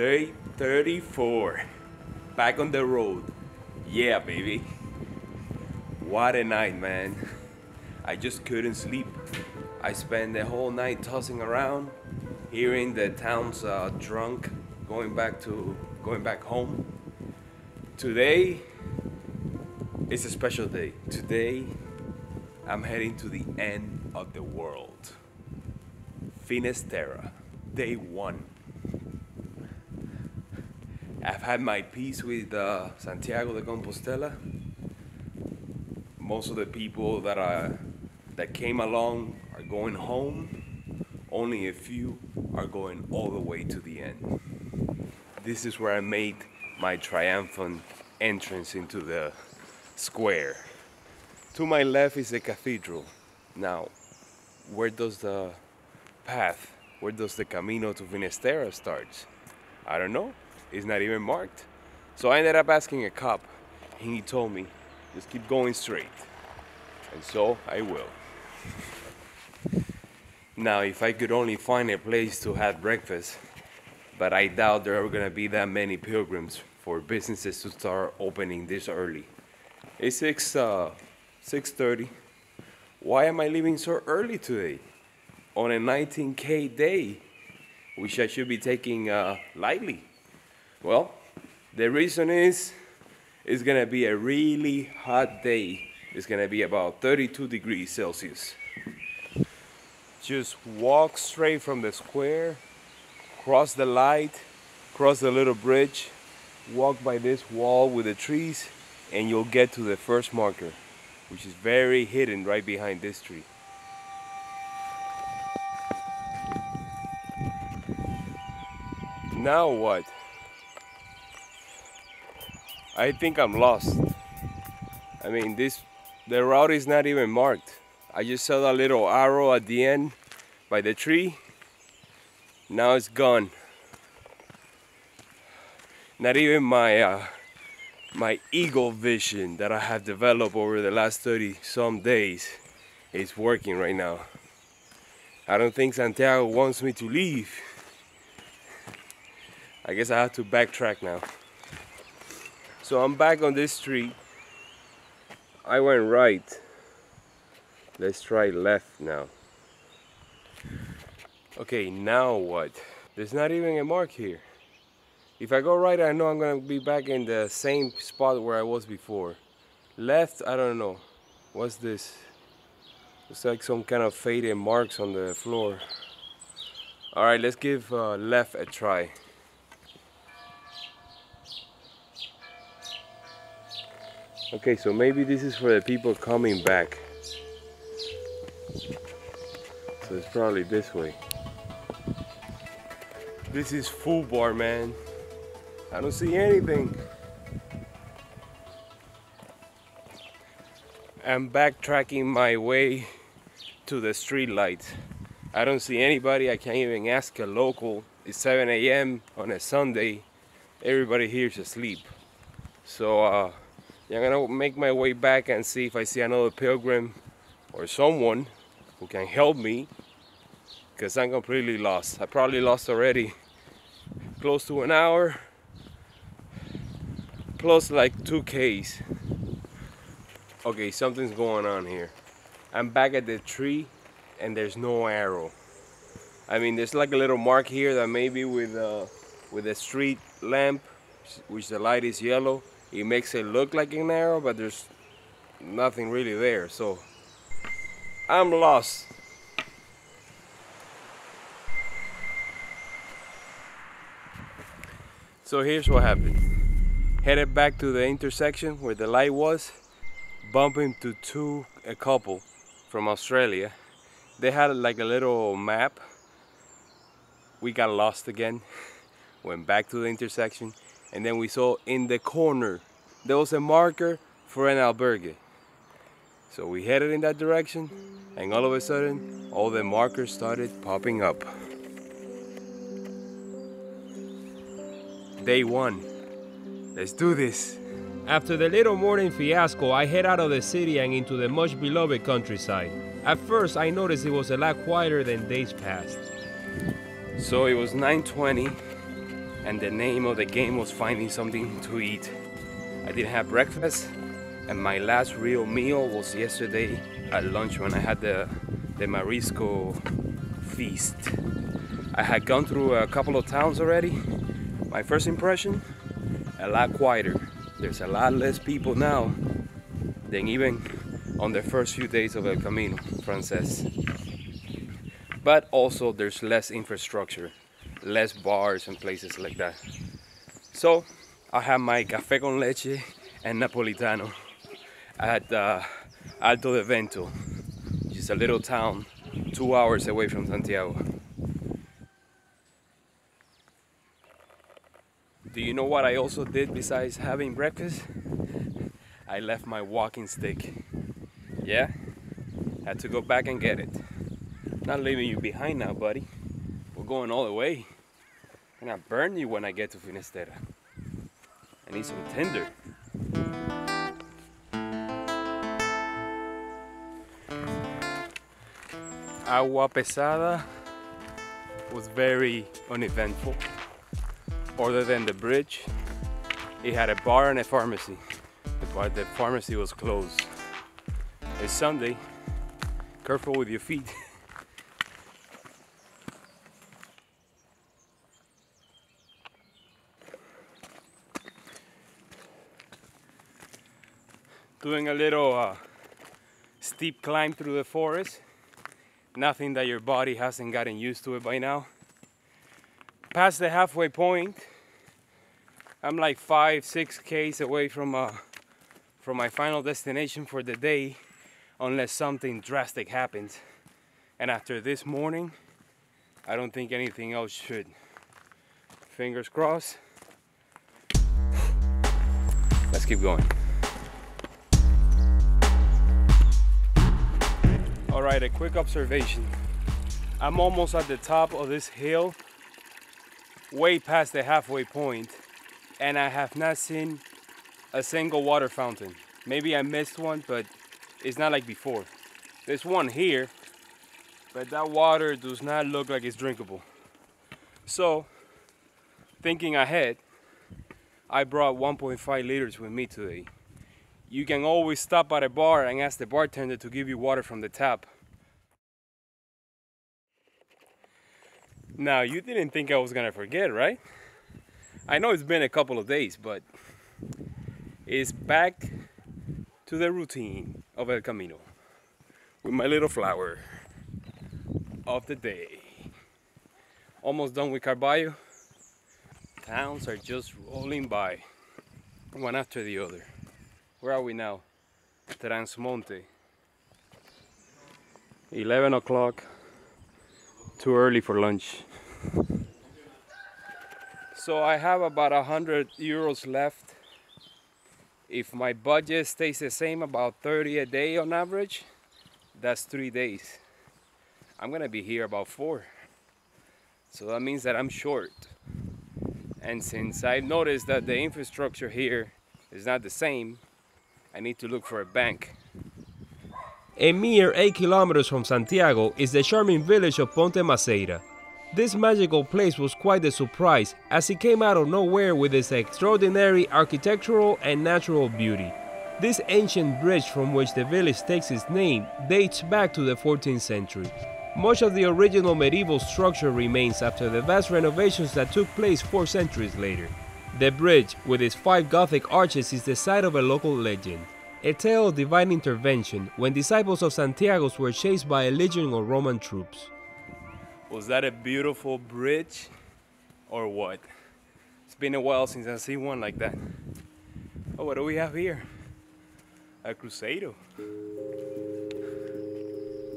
Day 34. Back on the road. Yeah, baby. What a night, man. I just couldn't sleep. I spent the whole night tossing around, hearing the town's uh, drunk, going back to going back home. Today is a special day. Today I'm heading to the end of the world. Finisterre, day one. I've had my peace with uh, Santiago de Compostela. Most of the people that are that came along are going home. Only a few are going all the way to the end. This is where I made my triumphant entrance into the square. To my left is the cathedral. Now, where does the path, where does the Camino to Finisterre start? I don't know. It's not even marked. So I ended up asking a cop, and he told me, just keep going straight. And so I will. Now, if I could only find a place to have breakfast, but I doubt there are gonna be that many pilgrims for businesses to start opening this early. It's 6, uh, 6.30. Why am I leaving so early today? On a 19K day, which I should be taking uh, lightly. Well, the reason is it's gonna be a really hot day. It's gonna be about 32 degrees Celsius. Just walk straight from the square, cross the light, cross the little bridge, walk by this wall with the trees, and you'll get to the first marker, which is very hidden right behind this tree. Now what? I think I'm lost. I mean, this the route is not even marked. I just saw that little arrow at the end by the tree. Now it's gone. Not even my uh, my eagle vision that I have developed over the last 30 some days is working right now. I don't think Santiago wants me to leave. I guess I have to backtrack now. So I'm back on this street. I went right. Let's try left now. Okay, now what? There's not even a mark here. If I go right, I know I'm gonna be back in the same spot where I was before. Left, I don't know. What's this? It's like some kind of faded marks on the floor. All right, let's give uh, left a try. Okay, so maybe this is for the people coming back. So it's probably this way. This is full bar, man. I don't see anything. I'm backtracking my way to the street lights. I don't see anybody. I can't even ask a local. It's 7 a.m. on a Sunday. Everybody here's asleep. So uh, I'm gonna make my way back and see if I see another pilgrim or someone who can help me because I'm completely lost. I probably lost already close to an hour plus like two Ks. Okay, something's going on here. I'm back at the tree and there's no arrow. I mean, there's like a little mark here that maybe with uh, with a street lamp, which the light is yellow, it makes it look like an arrow, but there's nothing really there. So I'm lost. So here's what happened. Headed back to the intersection where the light was, bump into two, a couple from Australia. They had like a little map. We got lost again, went back to the intersection, and then we saw in the corner, there was a marker for an albergue. So we headed in that direction, and all of a sudden, all the markers started popping up. Day one. Let's do this. After the little morning fiasco, I head out of the city and into the much beloved countryside. At first, I noticed it was a lot quieter than days past. So it was 9:20. And the name of the game was finding something to eat. I didn't have breakfast, and my last real meal was yesterday at lunch when I had the, the Marisco feast. I had gone through a couple of towns already. My first impression, a lot quieter. There's a lot less people now than even on the first few days of El Camino Frances. But also there's less infrastructure, less bars and places like that. So I have my café con leche and napolitano at uh, Alto de Vento, which is a little town two hours away from Santiago. Do you know what I also did besides having breakfast? I left my walking stick. Yeah? Had to go back and get it. Not leaving you behind now, buddy. We're going all the way. Gonna burn you when I get to Finisterre. I need some tinder. Agua Pesada was very uneventful. Other than the bridge, it had a bar and a pharmacy, but the pharmacy was closed. It's Sunday. Careful with your feet. Doing a little uh, steep climb through the forest. Nothing that your body hasn't gotten used to it by now. Past the halfway point, I'm like five, six Ks away from uh, from my final destination for the day, unless something drastic happens. And after this morning, I don't think anything else should. Fingers crossed. Let's keep going. Right, a quick observation. I'm almost at the top of this hill, way past the halfway point, and I have not seen a single water fountain. Maybe I missed one, but it's not like before. There's one here, but that water does not look like it's drinkable. So, thinking ahead, I brought 1.5 liters with me today. You can always stop at a bar and ask the bartender to give you water from the tap. Now, you didn't think I was gonna forget, right? I know it's been a couple of days, but it's back to the routine of El Camino with my little flower of the day. Almost done with Carballo. Towns are just rolling by, one after the other. Where are we now? Trasmonte. 11 o'clock. Too early for lunch. So I have about a hundred euros left. If my budget stays the same, about 30 a day on average, that's three days. I'm gonna be here about four. So that means that I'm short. And since I've noticed that the infrastructure here is not the same, I need to look for a bank. A mere 8 kilometers from Santiago is the charming village of Ponte Maceira. This magical place was quite a surprise as it came out of nowhere with its extraordinary architectural and natural beauty. This ancient bridge from which the village takes its name dates back to the 14th century. Much of the original medieval structure remains after the vast renovations that took place four centuries later. The bridge, with its five Gothic arches, is the site of a local legend. A tale of divine intervention when disciples of Santiago's were chased by a legion of Roman troops. Was that a beautiful bridge or what? It's been a while since I've seen one like that. Oh, what do we have here? A Cruceiro.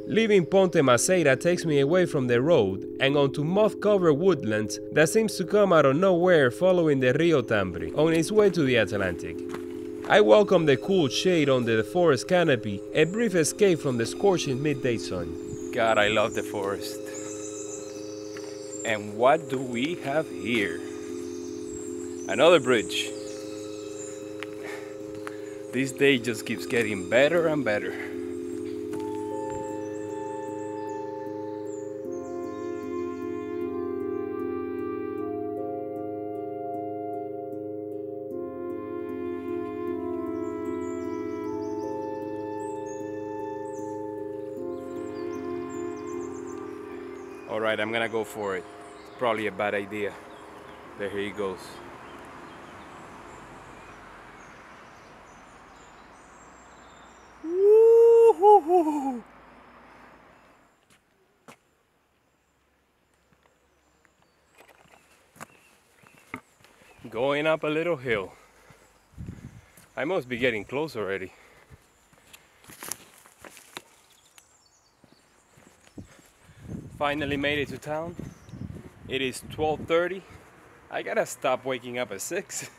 Leaving Ponte Maceira takes me away from the road and onto moth-covered woodlands that seems to come out of nowhere following the Rio Tambre on its way to the Atlantic. I welcome the cool shade under the forest canopy, a brief escape from the scorching midday sun. God, I love the forest. And what do we have here? Another bridge. This day just keeps getting better and better. All right, I'm gonna go for it. It's probably a bad idea. There he goes. Going up a little hill. I must be getting close already. Finally made it to town. It is 12:30. I gotta stop waking up at 6.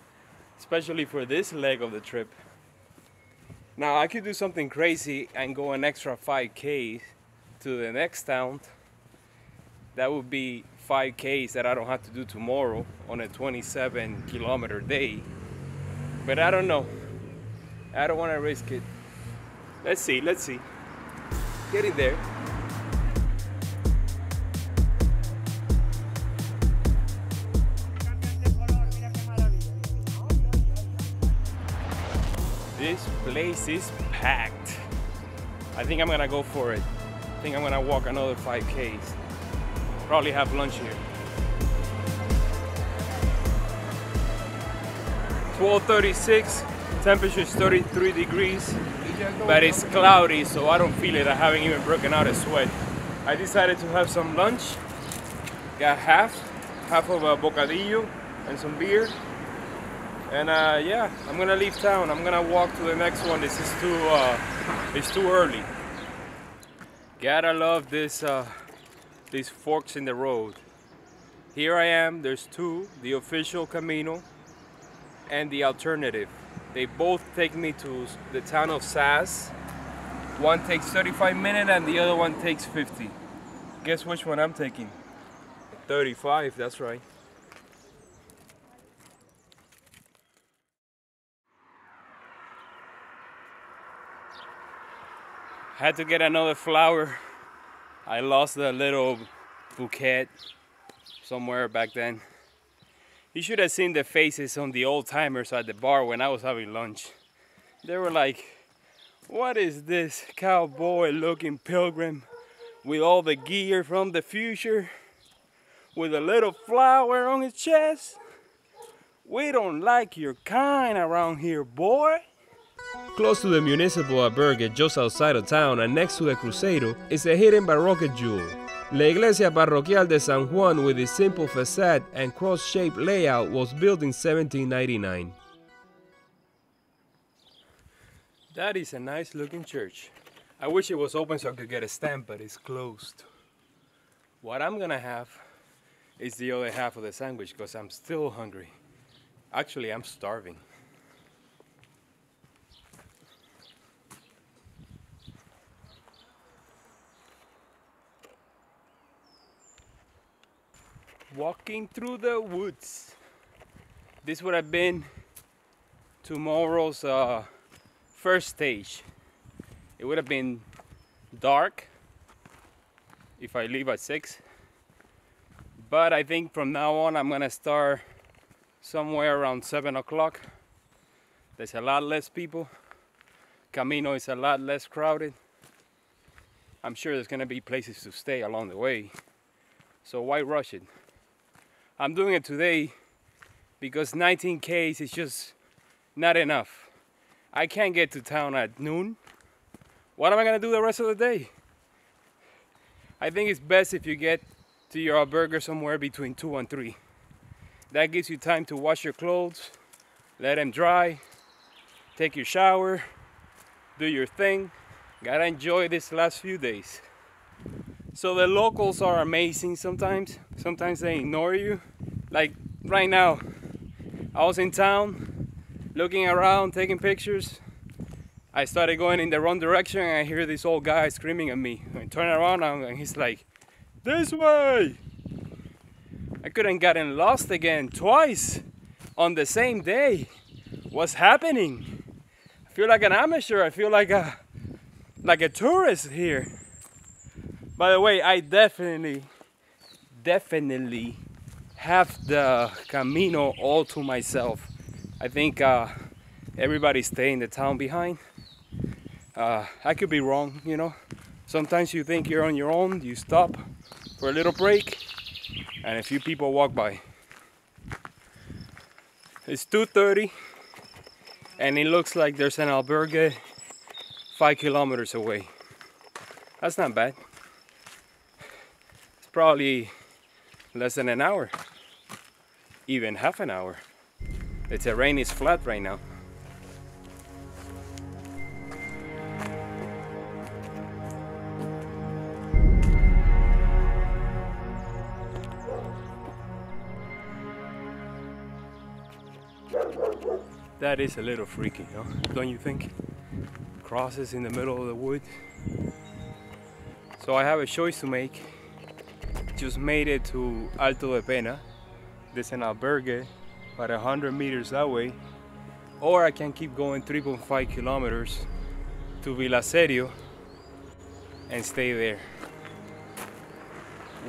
Especially for this leg of the trip. Now I could do something crazy and go an extra 5k to the next town. That would be 5Ks that I don't have to do tomorrow on a 27 kilometer day. But I don't know. I don't want to risk it. Let's see, let's see. Get Getting there. Place is packed. I think I'm gonna go for it. I think I'm gonna walk another 5Ks. Probably have lunch here. 1236, temperature is 33 degrees, but it's cloudy, so I don't feel it. I haven't even broken out a sweat. I decided to have some lunch. Got half, half of a bocadillo and some beer. And uh, yeah, I'm gonna leave town. I'm gonna walk to the next one. This is too, uh, it's too early. Gotta love this, uh, these forks in the road. Here I am. There's two: the official Camino and the alternative. They both take me to the town of Zas. One takes 35 minutes and the other one takes 50. Guess which one I'm taking? 35, that's right. Had to get another flower. I lost the little bouquet somewhere back then. You should have seen the faces on the old timers at the bar when I was having lunch. They were like, What is this cowboy looking pilgrim with all the gear from the future? With a little flower on his chest? We don't like your kind around here, boy. Close to the municipal albergue just outside of town and next to the Cruceiro is a hidden Baroque jewel. La Iglesia Parroquial de San Juan with its simple facade and cross-shaped layout was built in 1799. That is a nice looking church. I wish it was open so I could get a stamp, but it's closed. What I'm gonna have is the other half of the sandwich because I'm still hungry. Actually, I'm starving. Walking through the woods. This would have been tomorrow's uh, first stage. It would have been dark if I leave at 6. But I think from now on I'm gonna start somewhere around 7 o'clock. There's a lot less people. Camino is a lot less crowded. I'm sure there's gonna be places to stay along the way. So why rush it? I'm doing it today because 19Ks is just not enough. I can't get to town at noon. What am I gonna do the rest of the day? I think it's best if you get to your albergue somewhere between 2 and 3. That gives you time to wash your clothes, let them dry, take your shower, do your thing. Gotta enjoy these last few days. So the locals are amazing sometimes. Sometimes they ignore you. Like right now, I was in town looking around, taking pictures. I started going in the wrong direction and I hear this old guy screaming at me. I turn around and he's like, This way! I couldn't gotten lost again twice on the same day. What's happening? I feel like an amateur. I feel like a like a tourist here. By the way, I definitely, definitely have the Camino all to myself. I think uh, everybody's staying the town behind. Uh, I could be wrong, you know. Sometimes you think you're on your own, you stop, for a little break and a few people walk by. It's 2.30 and it looks like there's an albergue five kilometers away. That's not bad. Probably less than an hour, even half an hour. The terrain is flat right now. That is a little freaky? Don't you think? Crosses in the middle of the wood. So I have a choice to make. Just made it to Alto de Pena. There's an albergue about 100 meters that way. Or I can keep going 3.5 kilometers to Vilaserío and stay there.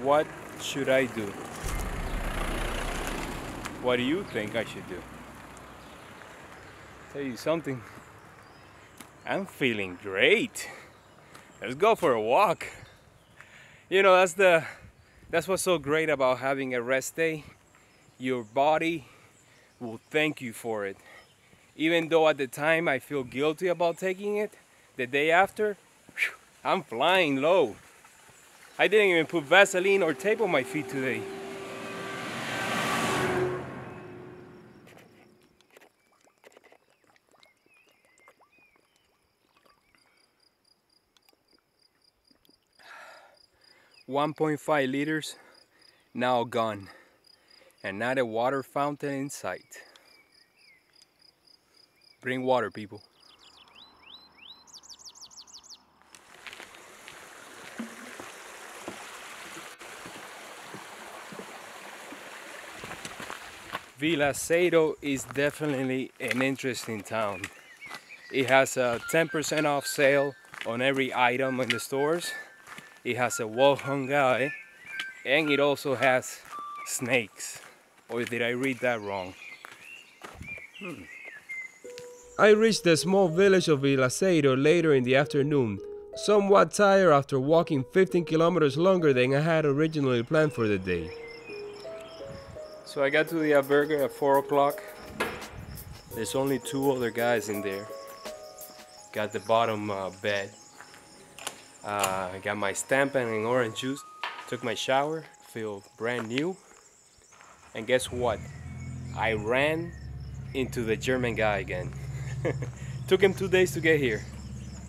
What should I do? What do you think I should do? Tell you something. I'm feeling great. Let's go for a walk. You know, that's the that's what's so great about having a rest day. Your body will thank you for it. Even though at the time I feel guilty about taking it, the day after, I'm flying low. I didn't even put Vaseline or tape on my feet today. One point five liters now gone and not a water fountain in sight. Bring water, people. Vilaserío is definitely an interesting town. It has a 10% off sale on every item in the stores. It has a wall hung guy and it also has snakes. Or did I read that wrong? Hmm. I reached the small village of Vilaserío later in the afternoon, somewhat tired after walking 15 kilometers longer than I had originally planned for the day. So I got to the albergue at 4 o'clock. There's only two other guys in there. Got the bottom uh, bed. Uh, I got my stamp and orange juice. Took my shower, feel brand new. And guess what? I ran into the German guy again. Took him two days to get here.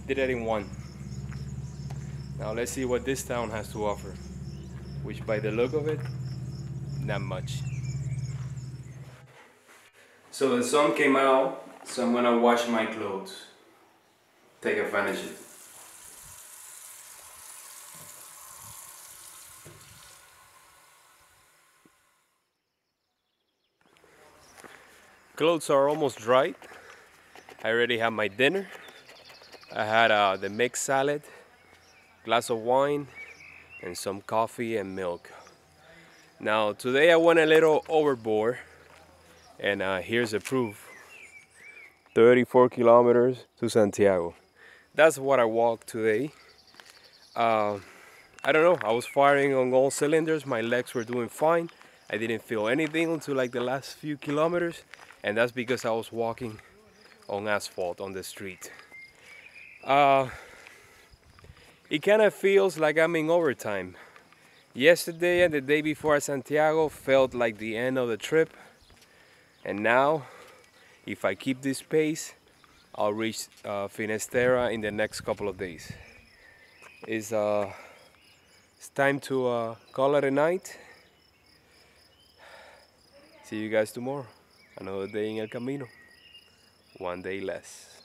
Did it in one. Now let's see what this town has to offer. Which by the look of it, not much. So the sun came out, so I'm gonna wash my clothes. Take advantage of it. Clothes are almost dried. I already have my dinner. I had uh, the mixed salad, glass of wine, and some coffee and milk. Now today I went a little overboard and uh, here's the proof. 34 kilometers to Santiago. That's what I walked today. Uh, I don't know, I was firing on all cylinders, my legs were doing fine. I didn't feel anything until like the last few kilometers and that's because I was walking on asphalt on the street. Uh, it kind of feels like I'm in overtime. Yesterday and the day before at Santiago felt like the end of the trip. And now, if I keep this pace, I'll reach uh, Finisterre in the next couple of days. It's, uh, it's time to uh, call it a night. See you guys tomorrow. Another day in el camino. One day less.